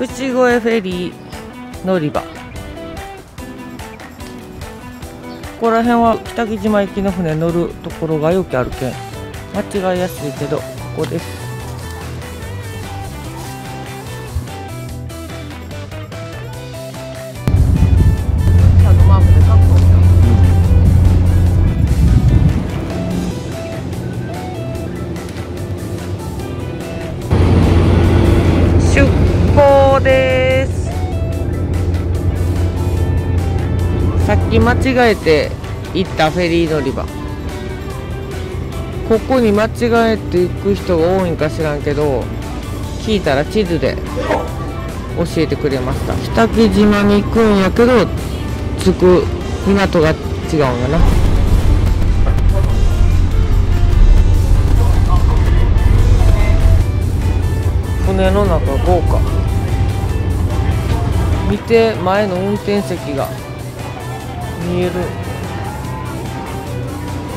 口越フェリー乗り場。ここら辺は北木島行きの船乗るところがよくあるけん。間違いやすいけどここです。き間違えて行ったフェリー乗り場。ここに間違えて行く人が多いんか知らんけど聞いたら地図で教えてくれました。北木島に行くんやけど着く港が違うんやな。船の中豪華。見て前の運転席が。見える。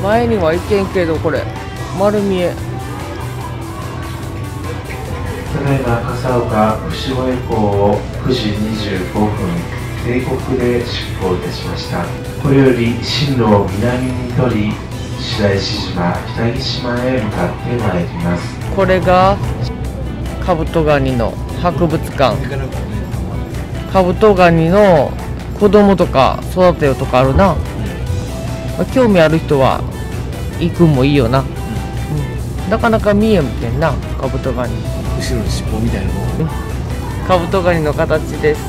前には行けんけどこれ。丸見え。ただいま笠岡伏越港を9時25分定刻で出港いたしました。これより進路を南に取り白石島北木島へ向かってまいります。これがカブトガニの博物館。カブトガニの子供とか育てようとかあるな、まあ興味ある人は行くんもいいよな、うん。なかなか見えんけんなカブトガニ。後ろに尻尾みたいなのもカブトガニの形です。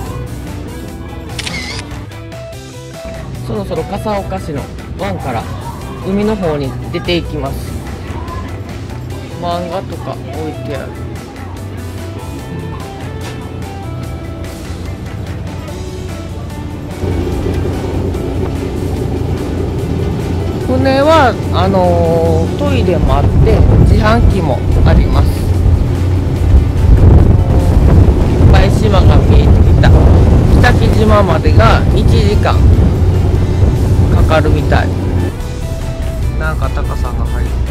そろそろ笠岡市の湾から海の方に出ていきます。漫画とか置いてあるはあのートイレもあって自販機もあります。いっぱい島が見えてきた。北木島までが1時間かかるみたい。なんか高さが入る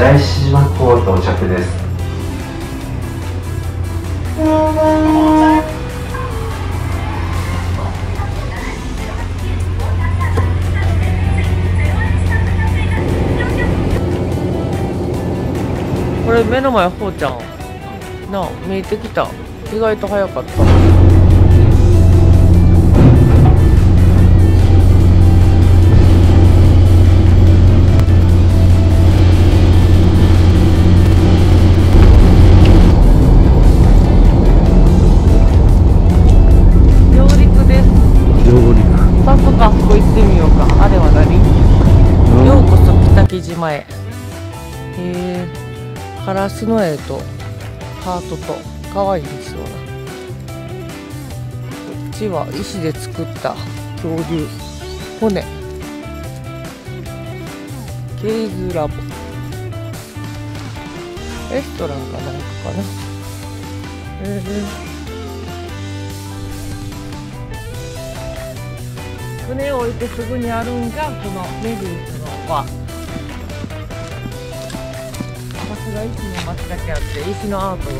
白石島港到着です。これ目の前ほうちゃん。なあ見えてきた。意外と早かった。島へ。へえカラスの絵とハートと可愛いですよな。こっちは石で作った恐竜骨。ケイズラボ。レストランかなんかかな。えー。船を置いてすぐにあるんがこのメデュースの輪。さすが石の町だけあって石の。アートを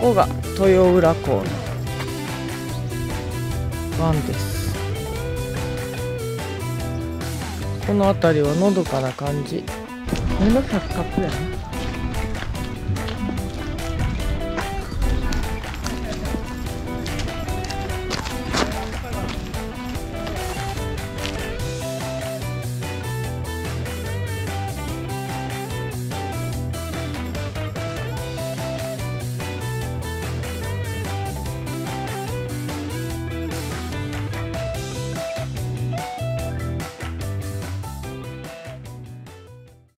ここが豊浦港の。湾ですこの。辺りはの。どかな感じ目の。錯覚やな